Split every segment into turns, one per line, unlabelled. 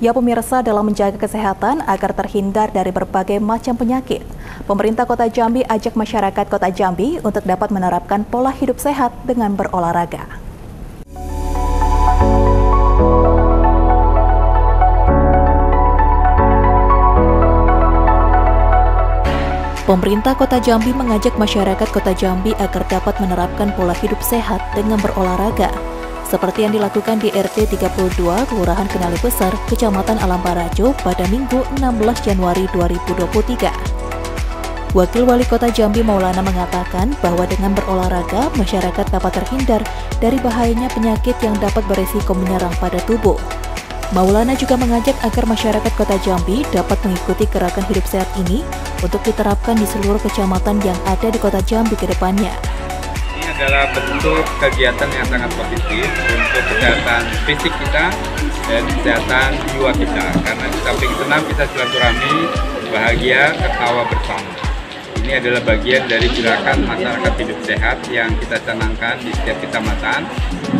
Ya pemirsa dalam menjaga kesehatan agar terhindar dari berbagai macam penyakit, pemerintah Kota Jambi ajak masyarakat Kota Jambi untuk dapat menerapkan pola hidup sehat dengan berolahraga. Pemerintah Kota Jambi mengajak masyarakat Kota Jambi agar dapat menerapkan pola hidup sehat dengan berolahraga seperti yang dilakukan di RT 32 Kelurahan Kenali Besar, Kecamatan Alam Barajo pada Minggu 16 Januari 2023. Wakil Wali Kota Jambi Maulana mengatakan bahwa dengan berolahraga, masyarakat dapat terhindar dari bahayanya penyakit yang dapat beresiko menyerang pada tubuh. Maulana juga mengajak agar masyarakat Kota Jambi dapat mengikuti gerakan hidup sehat ini untuk diterapkan di seluruh kecamatan yang ada di Kota Jambi ke depannya
adalah bentuk kegiatan yang sangat positif untuk kesehatan fisik kita dan kesehatan jiwa kita. Karena di samping senam kita silaturahmi, bahagia, ketawa bersama. Ini adalah bagian dari gerakan masyarakat hidup sehat yang kita canangkan di setiap kecamatan,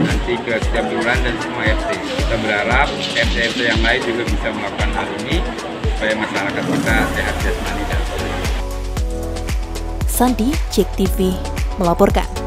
nanti ke setiap bulan dan semua RT. Kita berharap RT-RT yang lain juga bisa melakukan hal ini supaya masyarakat kita sehat jasmani dan
Sandi, Cek TV, melaporkan.